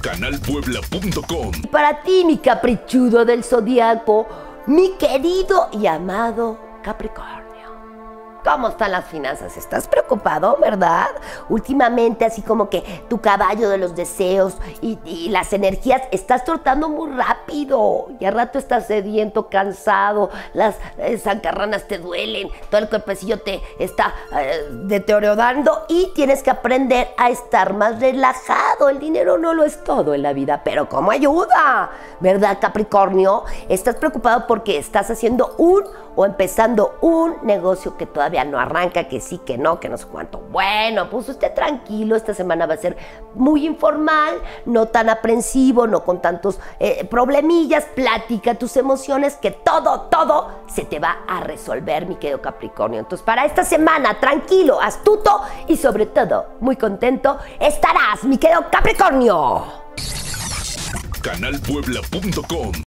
canalpuebla.com. Para ti, mi caprichudo del zodiaco, mi querido y amado Capricornio. ¿Cómo están las finanzas? ¿Estás preocupado, verdad? Últimamente, así como que tu caballo de los deseos y, las energías estás trotando muy rápido. Y al rato estás sediento, cansado, las eh, zancarranas te duelen, todo el cuerpecillo te está eh, deteriorando y tienes que aprender a estar más relajado. El dinero no lo es todo en la vida, pero ¿cómo ayuda? ¿Verdad, Capricornio? Estás preocupado porque estás haciendo un o empezando un negocio que todavía no arranca, que sí, que no, que no sé cuánto. Bueno, pues usted tranquilo, esta semana va a ser muy informal, no tan aprensivo, no con tantos eh, problemillas, plática tus emociones, que todo, todo se te va a resolver, mi querido Capricornio. Entonces, para esta semana, tranquilo, astuto y sobre todo muy contento, estarás, mi querido Capricornio. canalpuebla.com